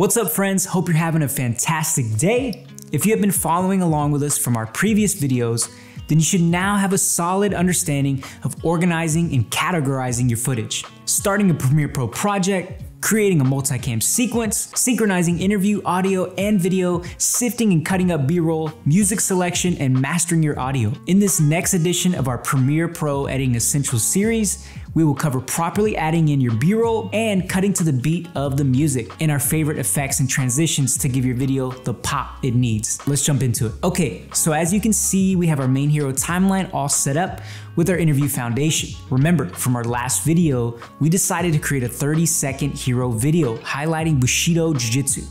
What's up friends? Hope you're having a fantastic day. If you have been following along with us from our previous videos, then you should now have a solid understanding of organizing and categorizing your footage. Starting a Premiere Pro project, creating a multicam sequence, synchronizing interview audio and video, sifting and cutting up B-roll, music selection, and mastering your audio. In this next edition of our Premiere Pro Editing Essentials series, we will cover properly adding in your B-roll and cutting to the beat of the music and our favorite effects and transitions to give your video the pop it needs. Let's jump into it. Okay, so as you can see, we have our main hero timeline all set up with our interview foundation. Remember, from our last video, we decided to create a 30 second hero video highlighting Bushido Jiu-Jitsu.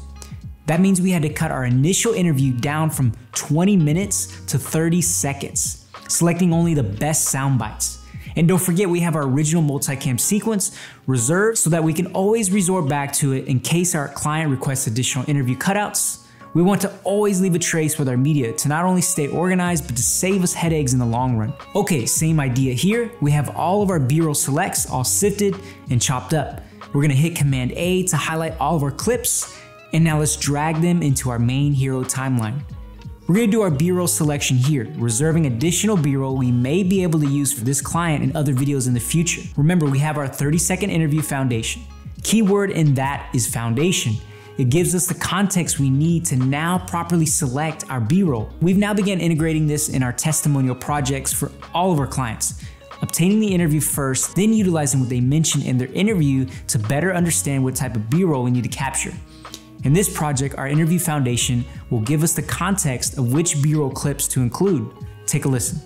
That means we had to cut our initial interview down from 20 minutes to 30 seconds, selecting only the best sound bites. And don't forget, we have our original multicam sequence reserved so that we can always resort back to it in case our client requests additional interview cutouts. We want to always leave a trace with our media to not only stay organized, but to save us headaches in the long run. Okay, same idea here. We have all of our B-roll selects all sifted and chopped up. We're gonna hit Command A to highlight all of our clips, and now let's drag them into our main hero timeline. We're gonna do our B-roll selection here, reserving additional B-roll we may be able to use for this client and other videos in the future. Remember, we have our 30 second interview foundation. Keyword in that is foundation. It gives us the context we need to now properly select our B-roll. We've now begun integrating this in our testimonial projects for all of our clients obtaining the interview first, then utilizing what they mentioned in their interview to better understand what type of B-roll we need to capture. In this project, our interview foundation will give us the context of which B-roll clips to include. Take a listen.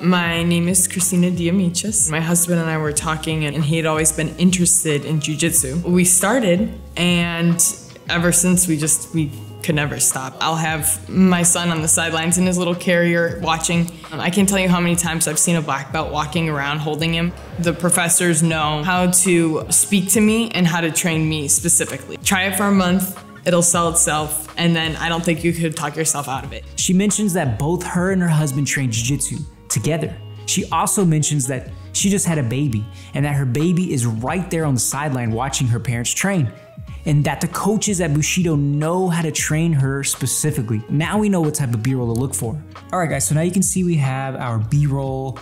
My name is Christina Diamichis. My husband and I were talking, and he had always been interested in jujitsu. We started, and ever since we just we could never stop. I'll have my son on the sidelines in his little carrier watching. I can't tell you how many times I've seen a black belt walking around holding him. The professors know how to speak to me and how to train me specifically. Try it for a month, it'll sell itself, and then I don't think you could talk yourself out of it. She mentions that both her and her husband train jiu-jitsu together. She also mentions that she just had a baby and that her baby is right there on the sideline watching her parents train. And that the coaches at Bushido know how to train her specifically. Now we know what type of B-roll to look for. All right guys, so now you can see we have our B-roll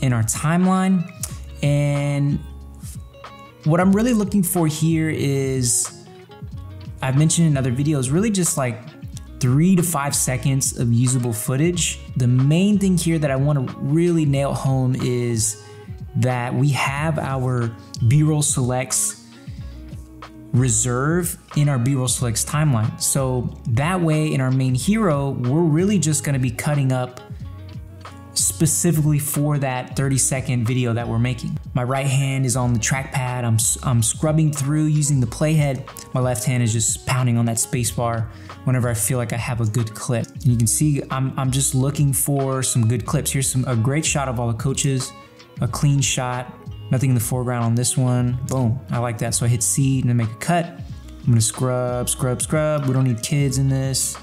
in our timeline. And what I'm really looking for here is I've mentioned in other videos, really just like three to five seconds of usable footage. The main thing here that I want to really nail home is that we have our B-roll selects reserve in our B-roll selects timeline. So that way in our main hero, we're really just going to be cutting up specifically for that 30 second video that we're making. My right hand is on the trackpad. I'm, I'm scrubbing through using the playhead. My left hand is just pounding on that spacebar whenever I feel like I have a good clip. And you can see I'm, I'm just looking for some good clips. Here's some a great shot of all the coaches, a clean shot, nothing in the foreground on this one. Boom, I like that. So I hit C and then make a cut. I'm gonna scrub, scrub, scrub. We don't need kids in this.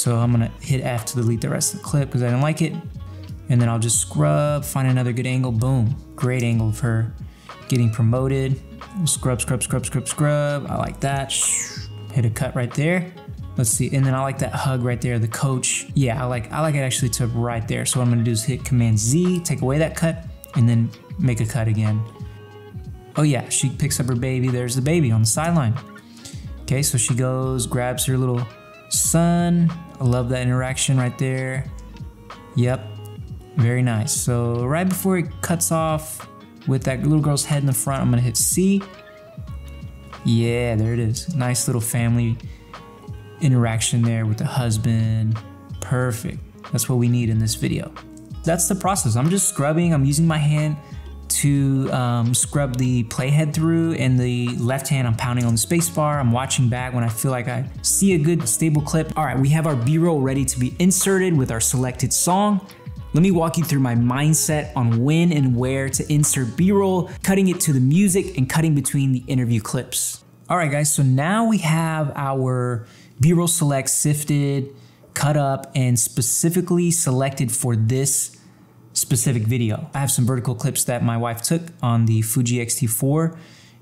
So I'm gonna hit F to delete the rest of the clip because I didn't like it. And then I'll just scrub, find another good angle, boom. Great angle of her getting promoted. Scrub, scrub, scrub, scrub, scrub. I like that. Hit a cut right there. Let's see, and then I like that hug right there, the coach. Yeah, I like I like it actually to right there. So what I'm gonna do is hit Command Z, take away that cut, and then make a cut again. Oh yeah, she picks up her baby. There's the baby on the sideline. Okay, so she goes, grabs her little son, I love that interaction right there. Yep, very nice. So right before it cuts off with that little girl's head in the front, I'm gonna hit C. Yeah, there it is. Nice little family interaction there with the husband. Perfect. That's what we need in this video. That's the process. I'm just scrubbing. I'm using my hand to um, scrub the playhead through and the left hand I'm pounding on the spacebar. I'm watching back when I feel like I see a good stable clip. All right, we have our B-roll ready to be inserted with our selected song. Let me walk you through my mindset on when and where to insert B-roll, cutting it to the music and cutting between the interview clips. All right guys, so now we have our B-roll select sifted, cut up, and specifically selected for this specific video. I have some vertical clips that my wife took on the Fuji X-T4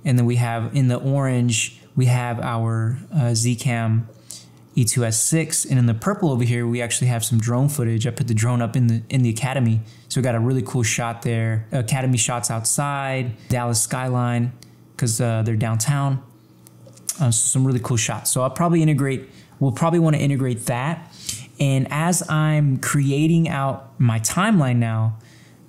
and then we have in the orange we have our uh, Zcam E2S6, and in the purple over here, we actually have some drone footage. I put the drone up in the in the academy, so we got a really cool shot there. Academy shots outside, Dallas skyline, because uh, they're downtown. Uh, so some really cool shots. So I'll probably integrate. We'll probably want to integrate that. And as I'm creating out my timeline now,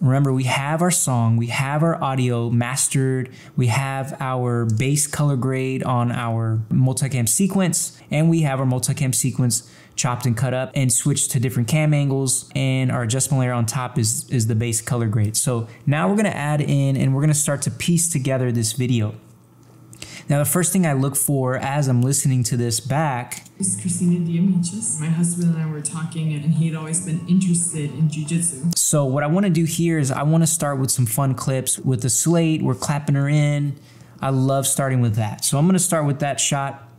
Remember, we have our song, we have our audio mastered, we have our base color grade on our multicam sequence, and we have our multicam sequence chopped and cut up and switched to different cam angles and our adjustment layer on top is, is the base color grade. So now we're gonna add in and we're gonna start to piece together this video. Now, the first thing I look for as I'm listening to this back is Christina Diamichis. My husband and I were talking, and he had always been interested in jujitsu. So, what I want to do here is I want to start with some fun clips with the slate. We're clapping her in. I love starting with that. So, I'm going to start with that shot.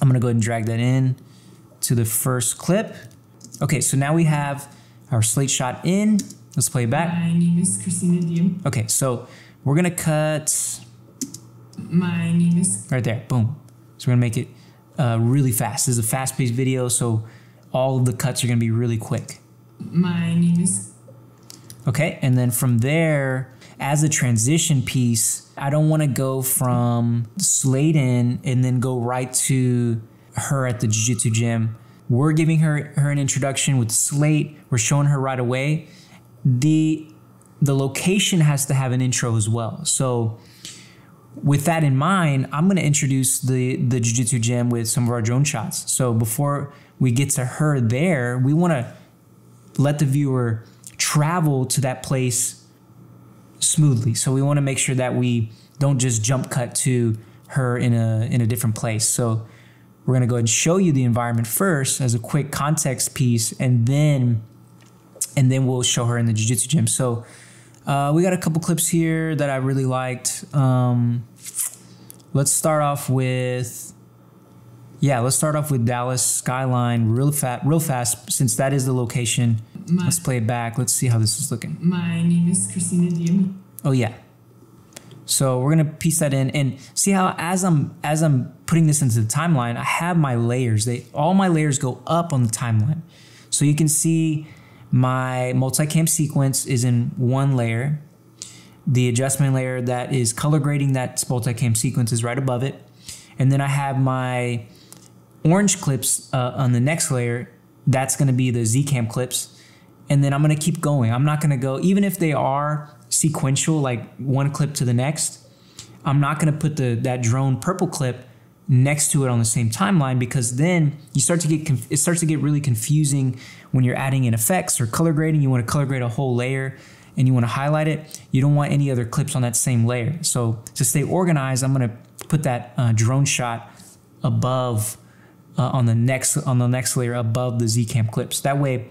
I'm going to go ahead and drag that in to the first clip. Okay, so now we have our slate shot in. Let's play it back. My name is Christina Diam. Okay, so we're going to cut my name is. Right there, boom. So we're gonna make it uh, really fast. This is a fast-paced video, so all of the cuts are gonna be really quick. My name is. Okay, and then from there, as a transition piece, I don't want to go from Sladen and then go right to her at the jiu-jitsu gym. We're giving her her an introduction with Slate. We're showing her right away. The the location has to have an intro as well. So with that in mind, I'm going to introduce the the jiu-jitsu gym with some of our drone shots. So before we get to her there, we want to let the viewer travel to that place smoothly. So we want to make sure that we don't just jump cut to her in a in a different place. So we're going to go ahead and show you the environment first as a quick context piece and then and then we'll show her in the jiu-jitsu gym. So uh, we got a couple clips here that I really liked. Um, let's start off with, yeah, let's start off with Dallas skyline real fast, real fast, since that is the location. My, let's play it back. Let's see how this is looking. My name is Christina Diami. Oh yeah. So we're gonna piece that in and see how as I'm as I'm putting this into the timeline, I have my layers. They all my layers go up on the timeline. So you can see my multicam sequence is in one layer. The adjustment layer that is color grading that multicam sequence is right above it. And then I have my orange clips uh, on the next layer. That's going to be the Zcam clips. And then I'm going to keep going. I'm not going to go, even if they are sequential, like one clip to the next, I'm not going to put the that drone purple clip next to it on the same timeline because then you start to get it starts to get really confusing when you're adding in effects or color grading. You want to color grade a whole layer and you want to highlight it. You don't want any other clips on that same layer. So to stay organized i'm going to put that uh, drone shot above uh, on the next on the next layer above the zcam clips. That way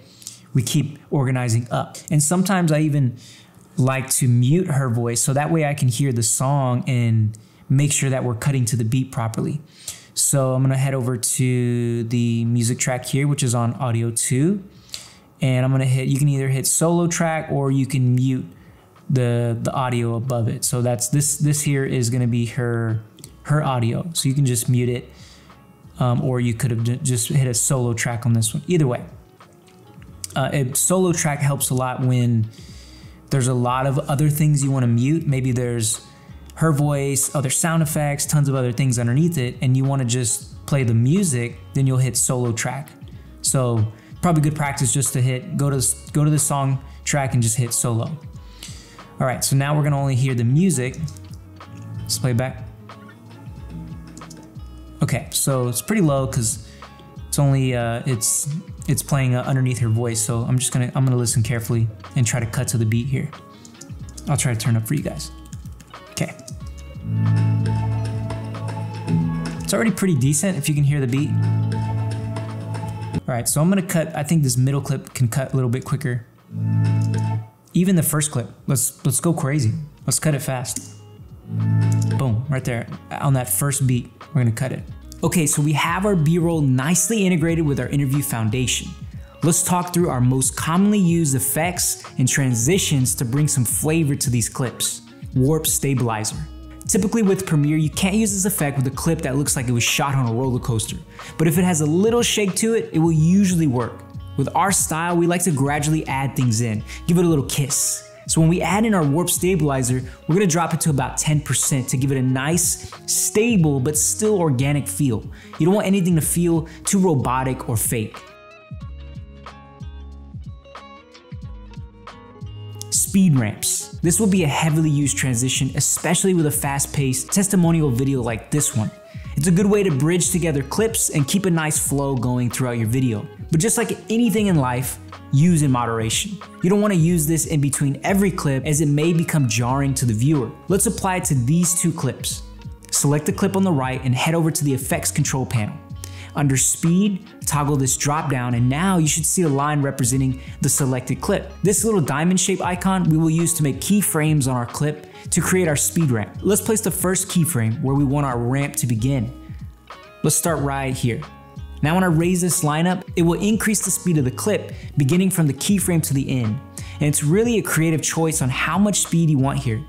we keep organizing up. And sometimes i even like to mute her voice so that way i can hear the song and make sure that we're cutting to the beat properly. So I'm gonna head over to the music track here, which is on audio two. And I'm gonna hit, you can either hit solo track or you can mute the, the audio above it. So that's this, this here is gonna be her, her audio. So you can just mute it um, or you could have just hit a solo track on this one. Either way, uh, a solo track helps a lot when there's a lot of other things you wanna mute. Maybe there's her voice, other sound effects, tons of other things underneath it, and you want to just play the music, then you'll hit solo track. So probably good practice just to hit go to go to the song track and just hit solo. All right, so now we're gonna only hear the music. Let's play back. Okay, so it's pretty low because it's only uh, it's it's playing uh, underneath her voice. So I'm just gonna I'm gonna listen carefully and try to cut to the beat here. I'll try to turn up for you guys. Okay. It's already pretty decent if you can hear the beat. All right, so I'm gonna cut, I think this middle clip can cut a little bit quicker. Even the first clip, let's, let's go crazy. Let's cut it fast. Boom, right there. On that first beat, we're gonna cut it. Okay, so we have our B-roll nicely integrated with our interview foundation. Let's talk through our most commonly used effects and transitions to bring some flavor to these clips. Warp Stabilizer. Typically with Premiere, you can't use this effect with a clip that looks like it was shot on a roller coaster, but if it has a little shake to it, it will usually work. With our style, we like to gradually add things in, give it a little kiss. So when we add in our warp stabilizer, we're gonna drop it to about 10% to give it a nice, stable, but still organic feel. You don't want anything to feel too robotic or fake. Speed ramps. This will be a heavily used transition, especially with a fast-paced testimonial video like this one. It's a good way to bridge together clips and keep a nice flow going throughout your video. But just like anything in life, use in moderation. You don't want to use this in between every clip as it may become jarring to the viewer. Let's apply it to these two clips. Select the clip on the right and head over to the effects control panel. Under speed, toggle this drop down and now you should see a line representing the selected clip. This little diamond shape icon we will use to make keyframes on our clip to create our speed ramp. Let's place the first keyframe where we want our ramp to begin. Let's start right here. Now when I raise this line up, it will increase the speed of the clip beginning from the keyframe to the end. And it's really a creative choice on how much speed you want here.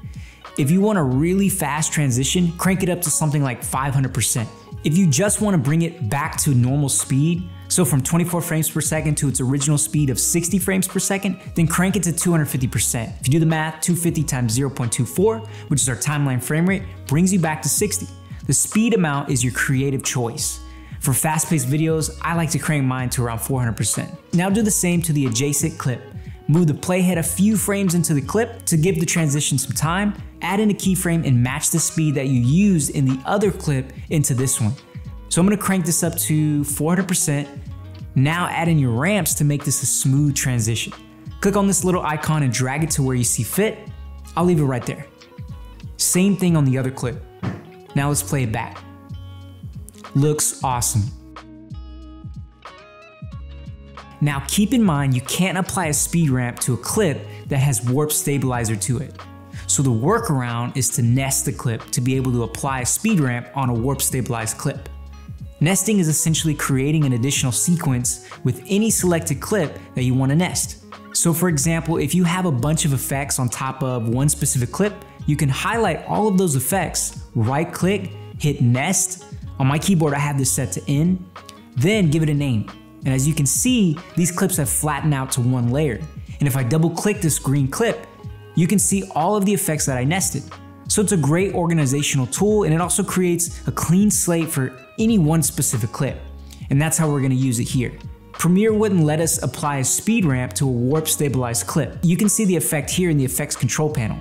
If you want a really fast transition, crank it up to something like 500%. If you just want to bring it back to normal speed, so from 24 frames per second to its original speed of 60 frames per second, then crank it to 250%. If you do the math, 250 times 0.24, which is our timeline frame rate, brings you back to 60. The speed amount is your creative choice. For fast-paced videos, I like to crank mine to around 400%. Now do the same to the adjacent clip. Move the playhead a few frames into the clip to give the transition some time, add in a keyframe and match the speed that you used in the other clip into this one. So I'm gonna crank this up to 400%. Now add in your ramps to make this a smooth transition. Click on this little icon and drag it to where you see fit. I'll leave it right there. Same thing on the other clip. Now let's play it back. Looks awesome. Now keep in mind you can't apply a speed ramp to a clip that has warp stabilizer to it. So the workaround is to nest the clip to be able to apply a speed ramp on a warp stabilized clip. Nesting is essentially creating an additional sequence with any selected clip that you want to nest. So for example, if you have a bunch of effects on top of one specific clip, you can highlight all of those effects, right click, hit nest. On my keyboard I have this set to N, then give it a name. And as you can see, these clips have flattened out to one layer. And if I double click this green clip, you can see all of the effects that I nested. So it's a great organizational tool and it also creates a clean slate for any one specific clip. And that's how we're gonna use it here. Premiere wouldn't let us apply a speed ramp to a warp stabilized clip. You can see the effect here in the effects control panel.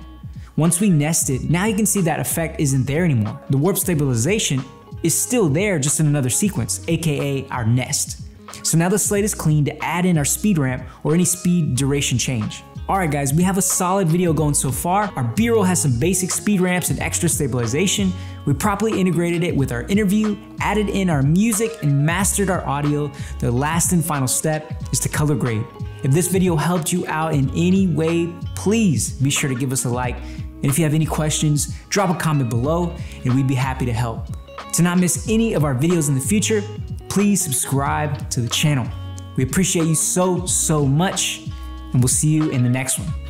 Once we nest it, now you can see that effect isn't there anymore. The warp stabilization is still there just in another sequence, aka our nest. So now the slate is clean to add in our speed ramp or any speed duration change. Alright guys, we have a solid video going so far. Our B-roll has some basic speed ramps and extra stabilization. We properly integrated it with our interview, added in our music, and mastered our audio. The last and final step is to color grade. If this video helped you out in any way, please be sure to give us a like. And if you have any questions, drop a comment below and we'd be happy to help. To not miss any of our videos in the future, please subscribe to the channel. We appreciate you so, so much and we'll see you in the next one.